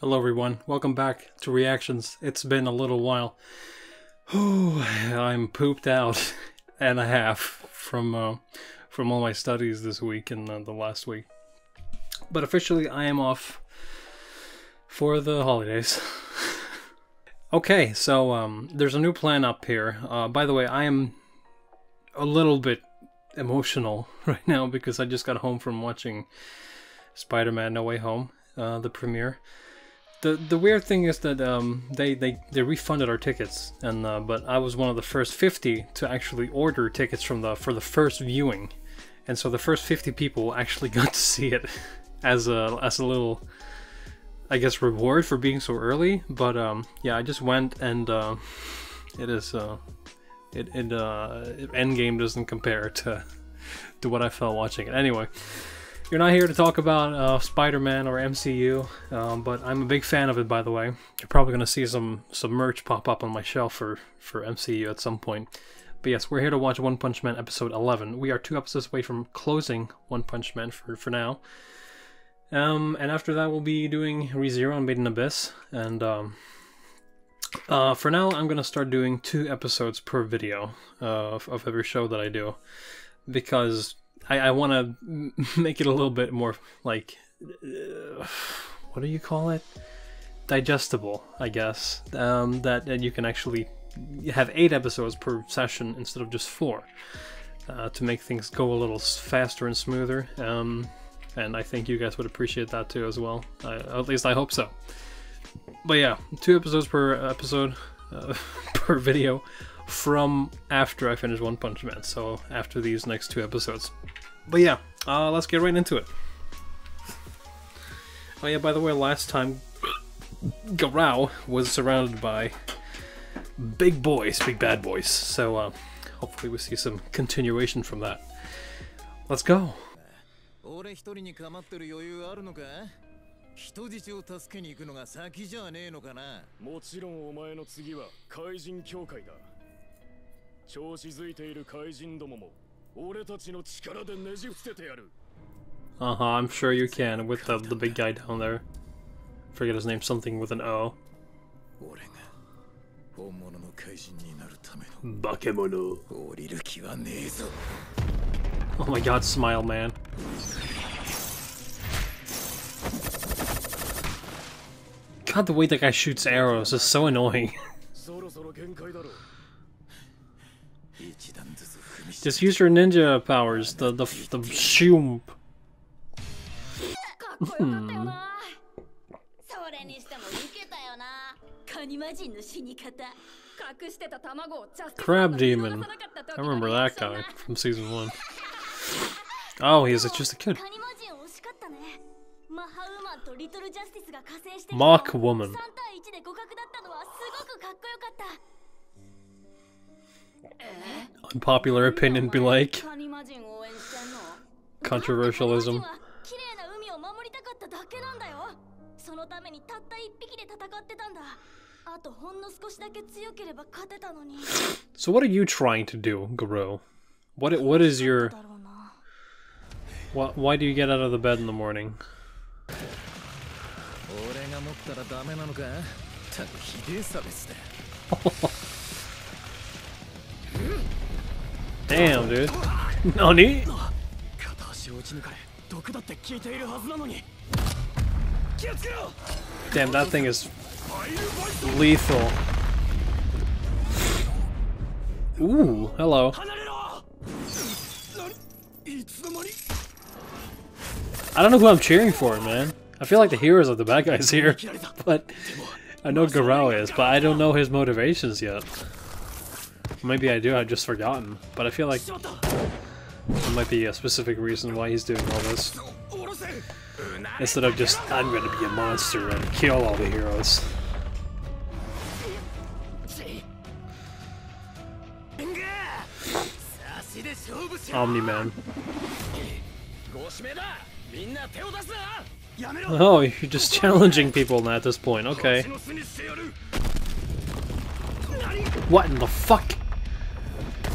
Hello everyone, welcome back to Reactions. It's been a little while. I'm pooped out and a half from uh, from all my studies this week and uh, the last week. But officially I am off for the holidays. okay, so um, there's a new plan up here. Uh, by the way, I am a little bit emotional right now because I just got home from watching Spider-Man No Way Home, uh, the premiere. The the weird thing is that um, they, they, they refunded our tickets, and uh, but I was one of the first 50 to actually order tickets from the for the first viewing, and so the first 50 people actually got to see it as a as a little, I guess, reward for being so early. But um, yeah, I just went, and uh, it is uh, it it uh, Endgame doesn't compare to to what I felt watching it. Anyway. You're not here to talk about uh, Spider-Man or MCU, um, but I'm a big fan of it, by the way. You're probably going to see some, some merch pop up on my shelf for, for MCU at some point. But yes, we're here to watch One Punch Man episode 11. We are two episodes away from closing One Punch Man for, for now. Um, and after that, we'll be doing ReZero and Made in Abyss. And um, uh, for now, I'm going to start doing two episodes per video uh, of, of every show that I do. Because I, I want to make it a little bit more like uh, what do you call it? Digestible, I guess. Um, that, that you can actually have eight episodes per session instead of just four uh, to make things go a little faster and smoother. Um, and I think you guys would appreciate that too as well. I, at least I hope so. But yeah, two episodes per episode uh, per video from after I finish One Punch Man. So after these next two episodes. But yeah, uh, let's get right into it. Oh yeah, by the way, last time Garou was surrounded by big boys, big bad boys. So uh, hopefully we see some continuation from that. Let's go. 俺一人に構ってる余裕あるのか人質を助けに行くのが先じゃねえのかなもちろんお前の次は怪人協会だ 調子づいている怪人どもも uh-huh, I'm sure you can with the, the big guy down there. Forget his name, something with an O. Bakemono. Oh my god, smile man. God, the way that guy shoots arrows is so annoying. Just use your ninja powers, the the the shoom. Hmm. Crab Demon. I remember that guy from season one. Oh, he's just a kid. Mock Woman. Unpopular opinion be like. Controversialism. So what are you trying to do, Garou? What what is your what, why do you get out of the bed in the morning? Damn, dude. Nani? Damn, that thing is lethal. Ooh, hello. I don't know who I'm cheering for, man. I feel like the heroes are the bad guys here, but I know Garou is, but I don't know his motivations yet. Maybe I do, I've just forgotten. But I feel like there might be a specific reason why he's doing all this. Instead of just, I'm gonna be a monster and kill all the heroes. Omni-Man. Oh, you're just challenging people now at this point, okay. What in the fuck?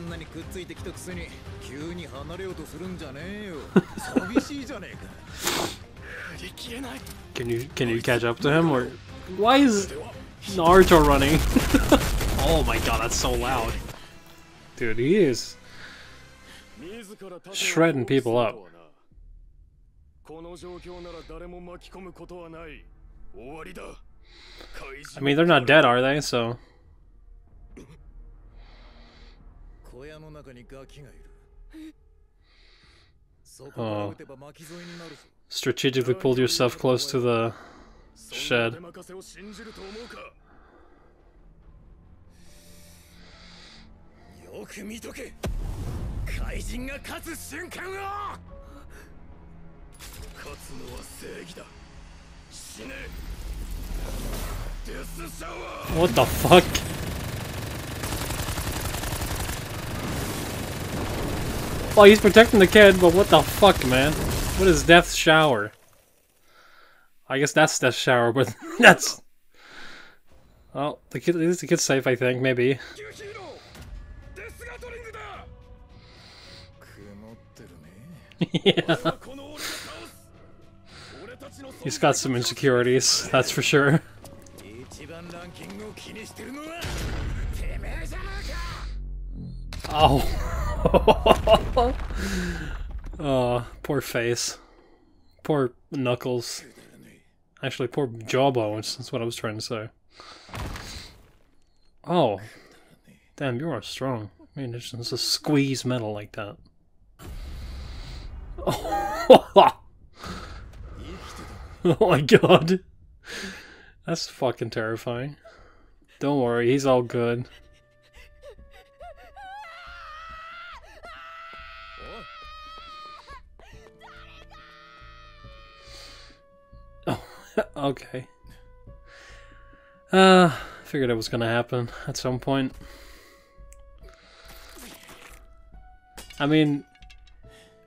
んなにくっついてきたくせに急に離れようとするんじゃねえよ寂しいじゃねえか振り切れない Can you can you catch up to him or why is Naruto running? oh my god, that's so loud. Dude, he is. Shredding people up. この状況なら誰も巻き込むことはない終わりだ I mean, they're not dead, are they? So Oh. Strategically pulled yourself close to the shed. What the fuck? Well, he's protecting the kid, but what the fuck, man? What is Death's Shower? I guess that's Death's Shower, but that's... Well, the kid, at least the kid's safe, I think, maybe. yeah. He's got some insecurities, that's for sure. Oh. oh, poor face. Poor knuckles. Actually, poor jawbones. That's what I was trying to say. Oh. Damn, you are strong. I mean, it's just a squeeze metal like that. Oh my god. That's fucking terrifying. Don't worry, he's all good. okay. Uh, figured it was gonna happen at some point. I mean,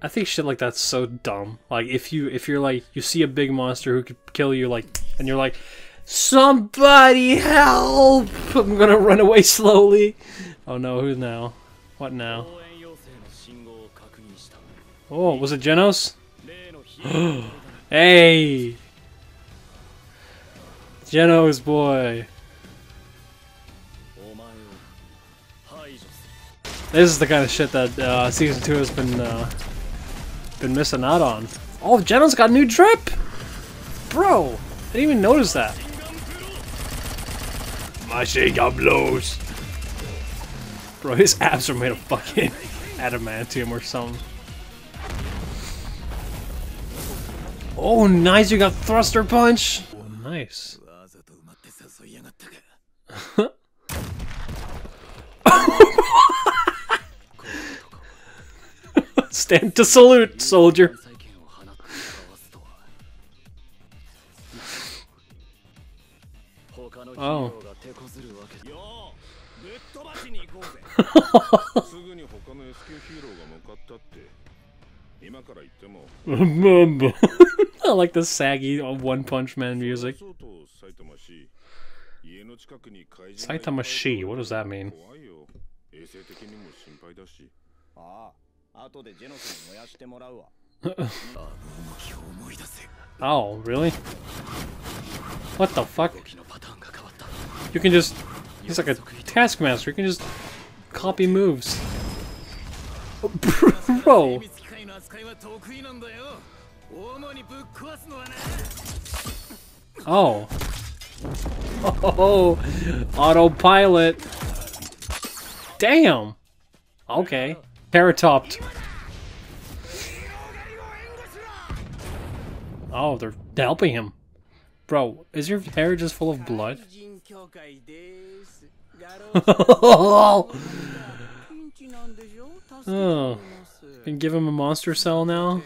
I think shit like that's so dumb. Like if you if you're like you see a big monster who could kill you, like, and you're like, somebody help! I'm gonna run away slowly. Oh no, who now? What now? Oh, was it Genos? hey! Genos boy. This is the kind of shit that uh, season two has been uh, been missing out on. Oh, Genos got a new drip, bro. I didn't even notice that. Machine gun blows. Bro, his abs are made of fucking adamantium or something. Oh, nice! You got thruster punch. Nice. Stand to salute, soldier. Oh. I like the saggy One Punch Man music. Saitama Shi, what does that mean? oh, really? What the fuck? You can just... He's like a taskmaster, you can just copy moves. Bro! Oh. Oh, autopilot. Damn. Okay. Teratopped. Oh, they're helping him. Bro, is your hair just full of blood? oh. Can give him a monster cell now?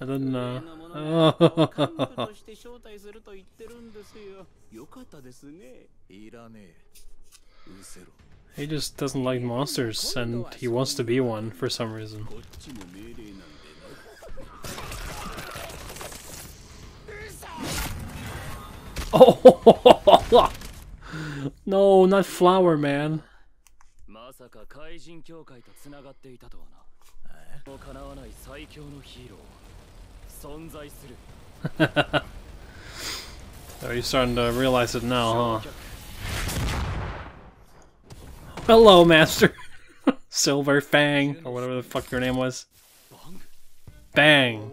And then, uh... として招待すると言ってるんですよよかったですねいらねえうせろ He just doesn't like monsters and he wants to be one for some reason. こっちも命令なんで Oh no, not flower man. まさか怪人協会とつながっていたとはなもう叶わない最強のヒーロー Are you starting to realize it now, huh? Hello, Master. Silver Fang, or whatever the fuck your name was. Bang.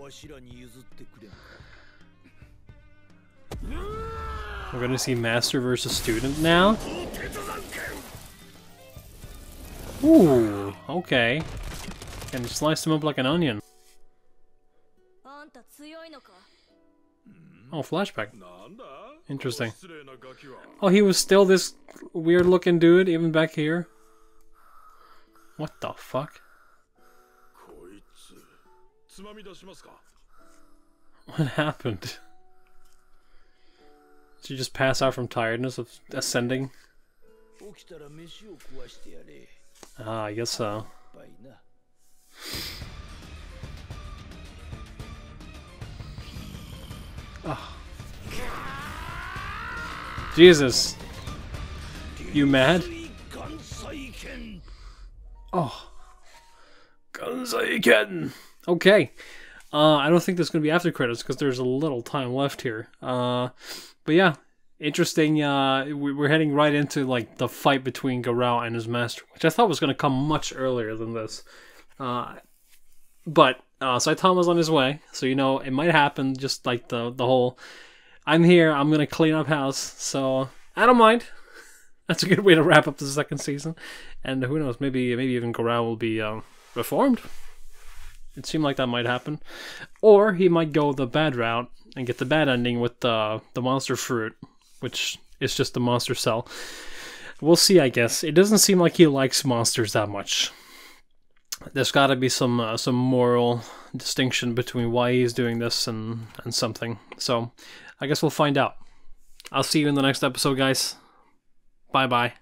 We're gonna see Master versus Student now? Ooh, okay. And slice them up like an onion. Oh, flashback. Interesting. Oh, oh, he was still this weird looking dude even back here? What the fuck? What happened? Did you just pass out from tiredness of ascending? Ah, I guess so. Oh. Jesus. You mad? Oh. Gunsaiken. Okay. Uh, I don't think there's going to be after credits because there's a little time left here. Uh, but yeah, interesting. Uh, we're heading right into like the fight between Garou and his master, which I thought was going to come much earlier than this. Uh, but uh, Saitama's on his way, so you know it might happen. Just like the the whole, I'm here. I'm to clean up house. So I don't mind. That's a good way to wrap up the second season. And who knows? Maybe maybe even Garou will be um, reformed. It seemed like that might happen, or he might go the bad route and get the bad ending with the the monster fruit, which is just the monster cell. We'll see. I guess it doesn't seem like he likes monsters that much. There's got to be some uh, some moral distinction between why he's doing this and and something. So I guess we'll find out. I'll see you in the next episode, guys. Bye bye.